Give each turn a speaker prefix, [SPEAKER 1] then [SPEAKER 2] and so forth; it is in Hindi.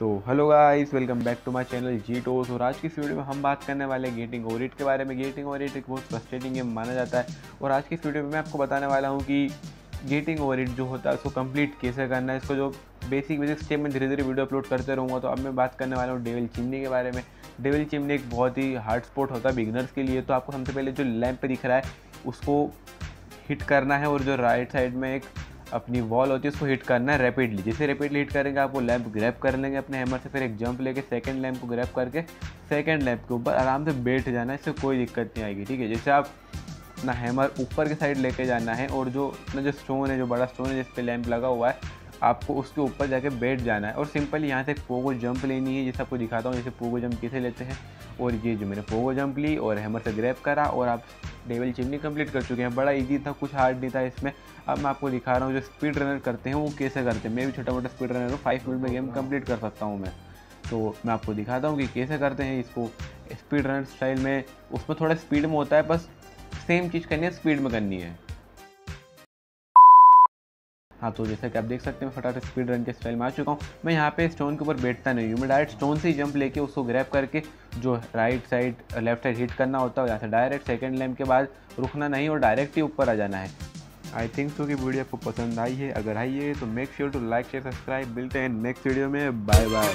[SPEAKER 1] So hello guys welcome back to my channel जी टोस और आज की इस वीडियो में हम बात करने वाले हैं गेटिंग ओरिट के बारे में। गेटिंग ओरिट एक बहुत फ्रस्ट्रेटिंग गेम माना जाता है। और आज की इस वीडियो में मैं आपको बताने वाला हूँ कि गेटिंग ओरिट जो होता है, उसको कंप्लीट कैसे करना है। इसको जो बेसिक बेसिक स्टेप में धीरे धीरे वीडियो अपलोड करते रहूँगा। तो अब मैं बात करने वाला हूँ डेविल चिमनी के बारे में। डेविल चिमनी एक बहुत ही हार्ड स्पॉट होता है बिगनर्स के लिए। तो आपको सबसे पहले जो लैम्प दिख रहा है, उसको हिट करना है। और जो राइट साइड में एक अपनी वॉल होती है, उसको हिट करना है रैपिडली जैसे रैपिडली हिट करेंगे, आप वो लैंप ग्रैप कर लेंगे अपने हैमर से, फिर एक जंप लेके सेकंड लैंप को ग्रैप करके सेकंड लैंप के ऊपर आराम से बैठ जाना, इससे कोई दिक्कत नहीं आएगी, ठीक है? जैसे आप अपना हैमर ऊपर के साइड लेके जाना है, और जो अपना जो स्टोन है, जो बड़ा स्टोन है, जिस पर लैंप लगा हुआ है आपको उसके ऊपर जाके बैठ जाना है। और सिंपली यहाँ से पोगो जंप लेनी है जैसे आपको दिखाता हूँ, जैसे पोगो जंप कैसे लेते हैं। और ये जो मैंने पोगो जंप ली और हैमर से ग्रैप करा और आप डेवल चिमनी कंप्लीट कर चुके हैं। बड़ा इजी था, कुछ हार्ड नहीं था इसमें। अब मैं आपको दिखा रहा हूँ जो स्पीड रनर करते हैं, वो कैसे करते हैं। मैं भी छोटा मोटा स्पीड रनर हूँ फाइव मिनट में गेम कंप्लीट कर सकता हूँ मैं। तो मैं आपको दिखाता हूँ कि कैसे करते हैं इसको। स्पीड रनर स्टाइल में उसमें थोड़ा स्पीड में होता है, बस सेम चीज़ करनी है स्पीड में करनी है। हाँ तो जैसा कि आप देख सकते हैं फटाफट स्पीड रन के स्टाइल में आ चुका हूँ। मैं यहाँ पे स्टोन के ऊपर बैठता नहीं हूँ। मैं डायरेक्ट स्टोन से ही जंप लेके उसको ग्रैप करके जो right side left side hit करना होता है, यहाँ से डायरेक्ट सेकेंड लैम्प के बाद रुकना नहीं और डायरेक्ट ही ऊपर आ जाना है। आई थिंक सो कि वीडियो आपको पसंद आई है। अगर आई है तो make sure to like share subscribe मिलते हैं नेक्स्ट वीडियो में। Bye bye